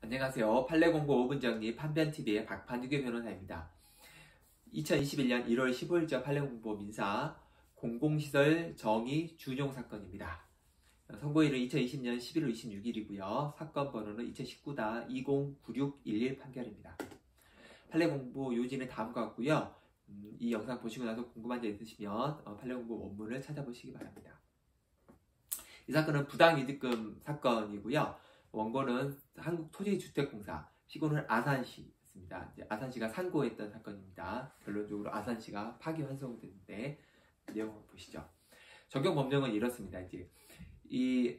안녕하세요. 판례공고 5분 정리 판변TV의 박판유교 변호사입니다. 2021년 1월 15일자 판례공보 민사 공공시설 정의 준용 사건입니다. 선고일은 2020년 11월 26일이고요. 사건 번호는 2019-209611 판결입니다. 판례공보 요지는 다음과 같고요. 음, 이 영상 보시고 나서 궁금한 점 있으시면 어, 판례공보 원문을 찾아보시기 바랍니다. 이 사건은 부당이득금 사건이고요. 원고는 한국토지주택공사, 피고는 아산시였습니다. 아산시가 상고했던 사건입니다. 결론적으로 아산시가 파기환송됐는데 내용을 보시죠. 적용 법령은 이렇습니다. 이제 이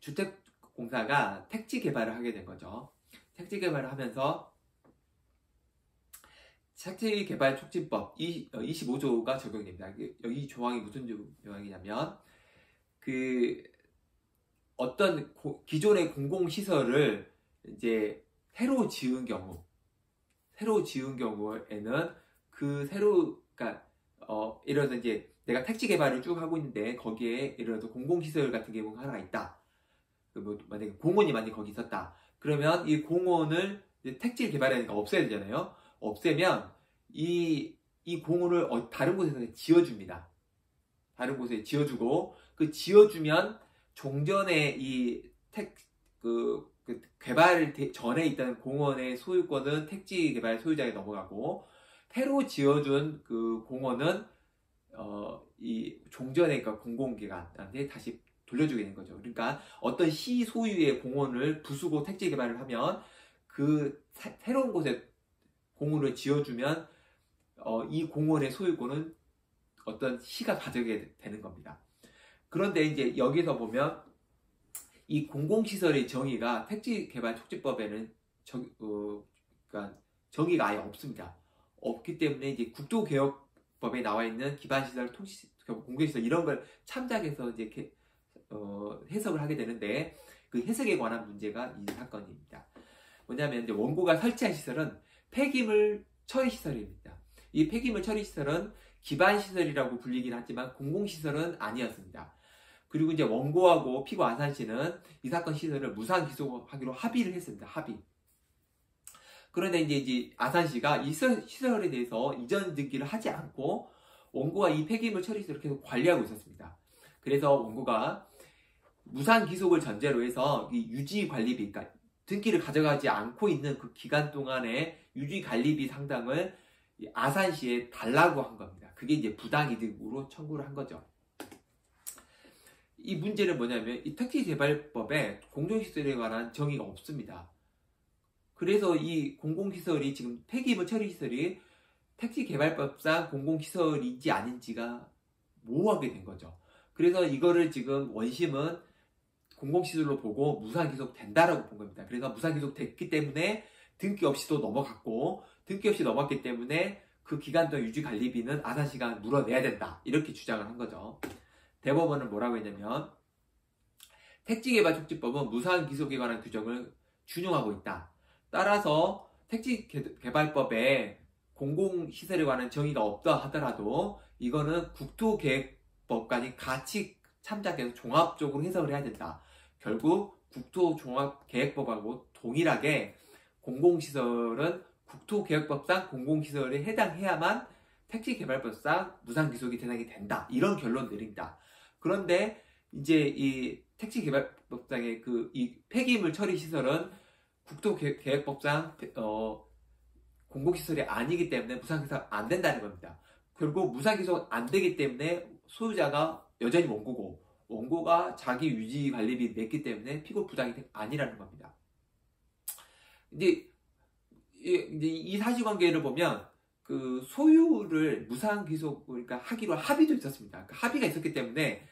주택공사가 택지 개발을 하게 된 거죠. 택지 개발을 하면서 택지 개발 촉진법 25조가 어, 적용됩니다. 여기 조항이 무슨 조항이냐면 그 어떤 고, 기존의 공공시설을 이제 새로 지은 경우, 새로 지은 경우에는 그 새로, 그러니까, 어, 예를 들어서 이제 내가 택지 개발을 쭉 하고 있는데 거기에 예를 들어서 공공시설 같은 경우가 하나가 있다. 그 뭐, 만약에 공원이 만약에 거기 있었다. 그러면 이 공원을 택지를 개발하니까 없애야 되잖아요. 없애면 이, 이 공원을 어, 다른 곳에서 지어줍니다. 다른 곳에 지어주고 그 지어주면 종전에 이 택, 그, 그 개발 전에 있던 공원의 소유권은 택지 개발 소유자에 넘어가고 새로 지어준 그 공원은 어, 이 종전의 그러니까 공공기관한테 다시 돌려주게 된 거죠. 그러니까 어떤 시 소유의 공원을 부수고 택지 개발을 하면 그 사, 새로운 곳에 공원을 지어주면 어, 이 공원의 소유권은 어떤 시가 가져게 되는 겁니다. 그런데 이제 여기서 보면 이 공공시설의 정의가 택지개발촉진법에는 정, 어, 그러니까 정의가 아예 없습니다. 없기 때문에 이제 국도개혁법에 나와 있는 기반시설, 통시, 공공시설 이런 걸 참작해서 이제 이렇게, 어, 해석을 하게 되는데 그 해석에 관한 문제가 이 사건입니다. 뭐냐면 이제 원고가 설치한 시설은 폐기물 처리 시설입니다. 이 폐기물 처리 시설은 기반 시설이라고 불리긴 하지만 공공 시설은 아니었습니다. 그리고 이제 원고하고 피고 안산시는 이 사건 시설을 무상 기소하기로 합의를 했습니다. 합의. 그런데 이제, 이제 아산시가 이 시설에 대해서 이전 등기를 하지 않고 원고가 이 폐기물 처리 시설을 계속 관리하고 있었습니다. 그래서 원고가 무상 기속을 전제로 해서 이 유지 관리비, 그러니까 등기를 가져가지 않고 있는 그 기간 동안에 유지 관리비 상당을 아산시에 달라고 한 겁니다. 그게 이제 부당이득으로 청구를 한 거죠. 이 문제는 뭐냐면 이 택지 개발법에 공동시설에 관한 정의가 없습니다. 그래서 이 공공시설이 지금 폐기물 처리시설이 택지 개발법상 공공시설인지 아닌지가 모호하게 된 거죠. 그래서 이거를 지금 원심은 공공시설로 보고 무상기속 된다라고 본 겁니다. 그래서 무상기속 됐기 때문에 등기 없이도 넘어갔고 등기 없이 넘어갔기 때문에 그 기간 동안 유지관리비는 아산시가 물어내야 된다. 이렇게 주장을 한 거죠. 대법원은 뭐라고 했냐면 택지개발촉진법은 무상 기속에 관한 규정을 준용하고 있다. 따라서 택지개발법에 공공시설에 관한 정의가 없다 하더라도 이거는 국토계획법까지 같이 참작해서 종합적으로 해석을 해야 된다. 결국 국토종합계획법하고 동일하게 공공시설은 국토계획법상 공공시설에 해당해야만 택지개발법상 무상기속이 대상이 된다. 이런 결론 내린다. 그런데 이제 이 택지 개발법상의 그 이 폐기물 처리 시설은 국토 계획법상 어, 공공시설이 아니기 때문에 무상기속 안 된다는 겁니다. 결국 무상기속 안 되기 때문에 소유자가 여전히 원고고 원고가 자기 유지 관리비 냈기 때문에 피고 부당이 아니라는 겁니다. 이제 이 사실관계를 보면 그 소유를 무상기속 그러니까 하기로 합의도 있었습니다. 그러니까 합의가 있었기 때문에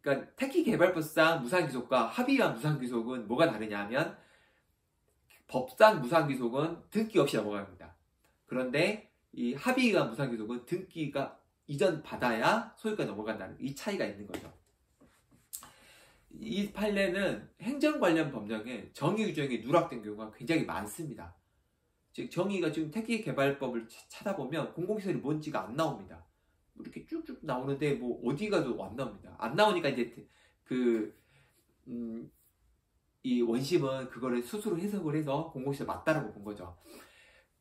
그러니까 택기개발법상 무상 기속과 합의와 무상 기속은 뭐가 다르냐면 법상 무상 기속은 등기 없이 넘어갑니다. 그런데 이 합의와 무상 기속은 등기가 이전 받아야 소유가 넘어간다는 이 차이가 있는 거죠. 이 판례는 행정 관련 법령에 정의 규정이 누락된 경우가 굉장히 많습니다. 즉 정의가 지금 택기 개발법을 찾아보면 공공시설이 뭔지가 안 나옵니다. 이렇게 쭉쭉 나오는데 뭐 어디 가도 안 나옵니다. 안 나오니까 이제 그 음, 이 원심은 그거를 스스로 해석을 해서 공공시설 맞다라고 본 거죠.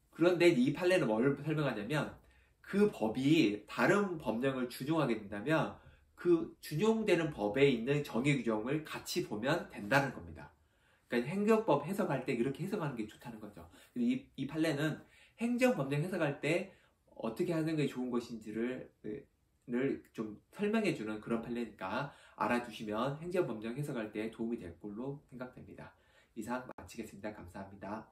그런데 이 판례는 뭘 설명하냐면 그 법이 다른 법령을 준용하게 된다면 그 준용되는 법에 있는 정의 규정을 같이 보면 된다는 겁니다. 그러니까 행정법 해석할 때 이렇게 해석하는 게 좋다는 거죠. 이, 이 판례는 행정법령 해석할 때 어떻게 하는 게 좋은 것인지를 좀 설명해 주는 그런 판례니까 알아주시면 행정법령 해석할 때 도움이 될 걸로 생각됩니다. 이상 마치겠습니다. 감사합니다.